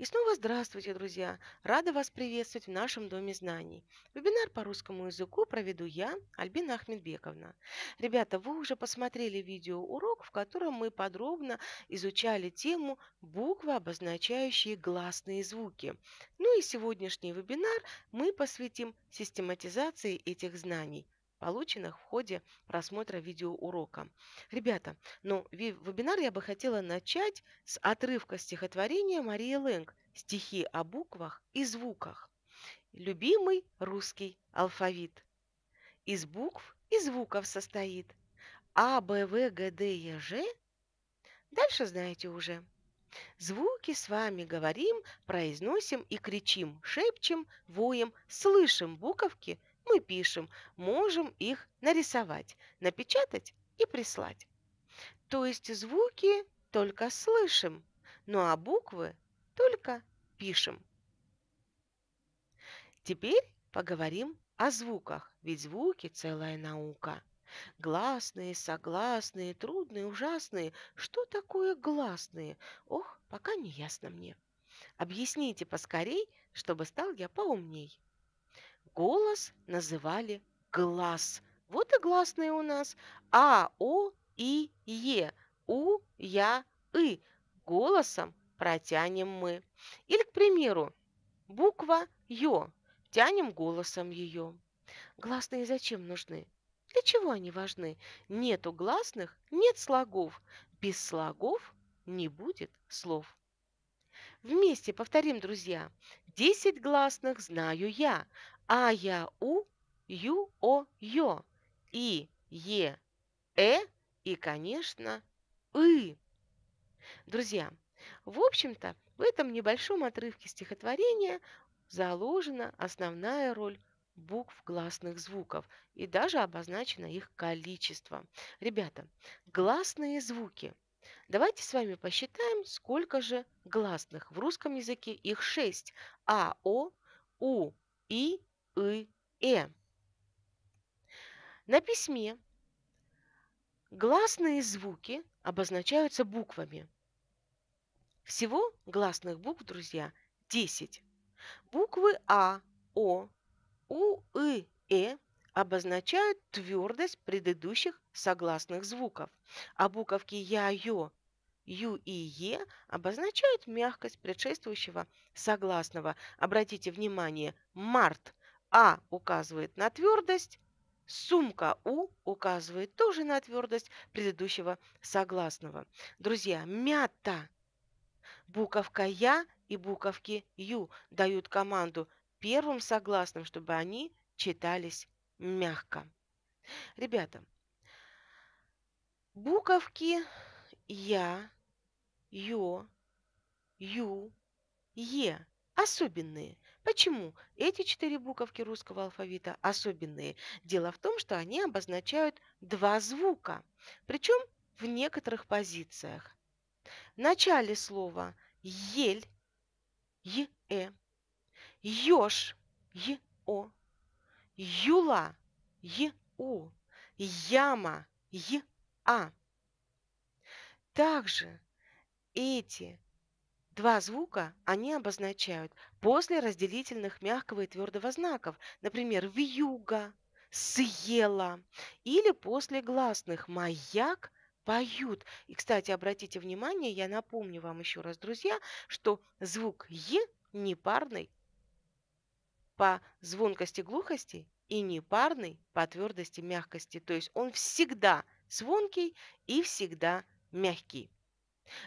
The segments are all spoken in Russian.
И снова здравствуйте, друзья! Рада вас приветствовать в нашем Доме знаний. Вебинар по русскому языку проведу я, Альбина Ахмедбековна. Ребята, вы уже посмотрели видеоурок, в котором мы подробно изучали тему буквы, обозначающие гласные звуки. Ну и сегодняшний вебинар мы посвятим систематизации этих знаний – полученных в ходе просмотра видеоурока. Ребята, ну, вебинар я бы хотела начать с отрывка стихотворения Марии Лэнг «Стихи о буквах и звуках». Любимый русский алфавит. Из букв и звуков состоит. А, Б, В, Г, Д, Е, Ж. Дальше знаете уже. Звуки с вами говорим, произносим и кричим, шепчем, воем, слышим буковки – мы пишем, можем их нарисовать, напечатать и прислать. То есть звуки только слышим, ну а буквы только пишем. Теперь поговорим о звуках, ведь звуки – целая наука. Гласные, согласные, трудные, ужасные. Что такое гласные? Ох, пока не ясно мне. Объясните поскорей, чтобы стал я поумней. Голос называли глаз. Вот и гласные у нас. А, О, И, Е. У, Я, И. Голосом протянем мы. Или, к примеру, буква Ё. Тянем голосом ее. Гласные зачем нужны? Для чего они важны? Нету гласных, нет слогов. Без слогов не будет слов. Вместе повторим, друзья. Десять гласных знаю я. А, Я, У, Ю, О, Ё. И, Е, Э и, конечно, И. Друзья, в общем-то, в этом небольшом отрывке стихотворения заложена основная роль букв гласных звуков и даже обозначено их количество. Ребята, гласные звуки – Давайте с вами посчитаем, сколько же гласных. В русском языке их шесть. А, О, У, И, И, Э. На письме гласные звуки обозначаются буквами. Всего гласных букв, друзья, 10. Буквы А, О, У, И, Э обозначают твердость предыдущих согласных звуков, а буковки Я, Ё, Ю и Е обозначают мягкость предшествующего согласного. Обратите внимание, март А указывает на твердость, сумка У указывает тоже на твердость предыдущего согласного. Друзья, мята. Буковка Я и буковки Ю дают команду первым согласным, чтобы они читались мягко. Ребята, буковки Я, Ё, Ю, Е особенные. Почему эти четыре буковки русского алфавита особенные? Дело в том, что они обозначают два звука, причем в некоторых позициях. В начале слова ель, е, ёж, е-о, юла, ю, яма, я. Также эти два звука они обозначают после разделительных мягкого и твердого знаков, например, вьюга, съела, или после гласных маяк, поют. И, кстати, обратите внимание, я напомню вам еще раз, друзья, что звук «е» непарный по звонкости глухости и непарный по твердости мягкости. То есть он всегда звонкий и всегда мягкий.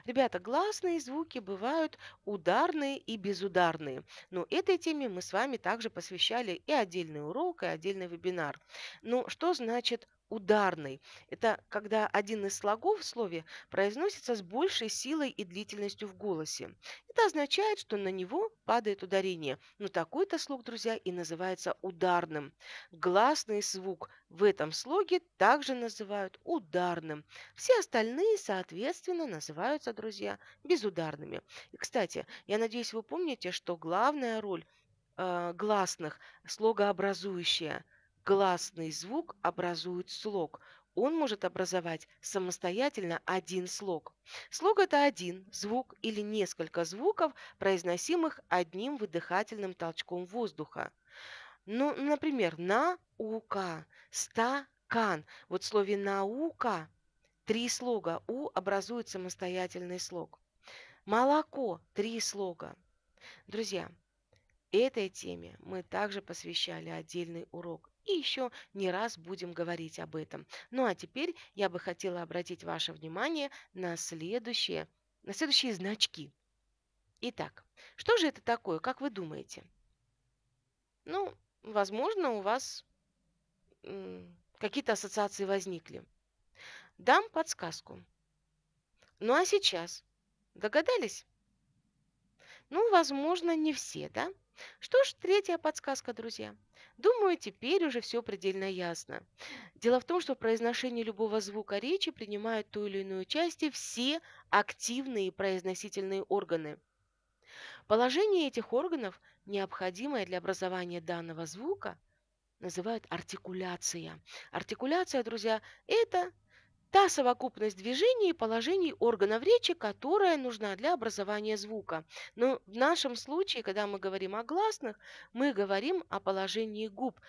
Ребята, гласные звуки бывают ударные и безударные. Но этой теме мы с вами также посвящали и отдельный урок, и отдельный вебинар. Но что значит ударный. Это когда один из слогов в слове произносится с большей силой и длительностью в голосе. Это означает, что на него падает ударение. Но такой-то слог, друзья, и называется ударным. Гласный звук в этом слоге также называют ударным. Все остальные, соответственно, называются, друзья, безударными. И, кстати, я надеюсь, вы помните, что главная роль э, гласных, слогообразующая – гласный звук образует слог. он может образовать самостоятельно один слог. Слог – это один звук или несколько звуков, произносимых одним выдыхательным толчком воздуха. Ну, например, наука, стакан. Вот в слове наука три слога. У образует самостоятельный слог. Молоко – три слога. Друзья, этой теме мы также посвящали отдельный урок. И еще не раз будем говорить об этом. Ну а теперь я бы хотела обратить ваше внимание на следующие, на следующие значки. Итак, что же это такое, как вы думаете? Ну, возможно, у вас какие-то ассоциации возникли. Дам подсказку. Ну а сейчас догадались? Ну, возможно, не все, да? Что ж, третья подсказка, друзья. Думаю, теперь уже все предельно ясно. Дело в том, что в произношении любого звука речи принимают ту или иную часть все активные произносительные органы. Положение этих органов, необходимое для образования данного звука, называют артикуляция. Артикуляция, друзья, это та совокупность движений и положений органов речи, которая нужна для образования звука. Но в нашем случае, когда мы говорим о гласных, мы говорим о положении губ.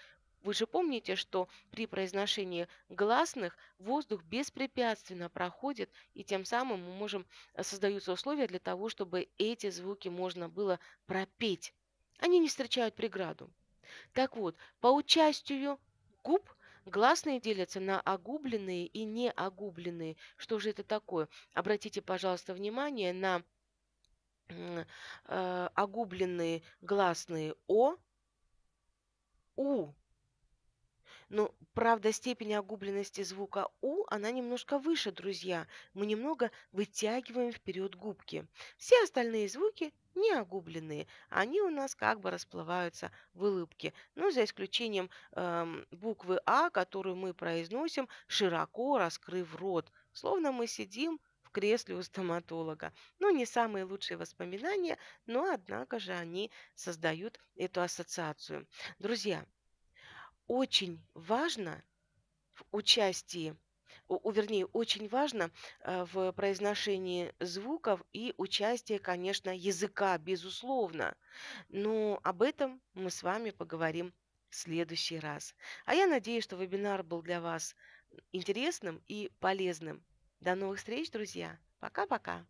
Вы же помните, что при произношении гласных воздух беспрепятственно проходит, и тем самым мы можем э, создаются условия для того, чтобы эти звуки можно было пропеть. Они не встречают преграду. Так вот, по участию губ Гласные делятся на огубленные и неогубленные. Что же это такое? Обратите, пожалуйста, внимание на э, огубленные гласные О, У. Но, правда, степень огубленности звука «у» она немножко выше, друзья. Мы немного вытягиваем вперед губки. Все остальные звуки не огубленные. Они у нас как бы расплываются в улыбке. Ну, за исключением эм, буквы А, которую мы произносим, широко раскрыв рот. Словно мы сидим в кресле у стоматолога. Ну, не самые лучшие воспоминания, но, однако же, они создают эту ассоциацию. Друзья, очень важно в участии у, вернее, очень важно э, в произношении звуков и участие, конечно, языка, безусловно. Но об этом мы с вами поговорим в следующий раз. А я надеюсь, что вебинар был для вас интересным и полезным. До новых встреч, друзья. Пока-пока.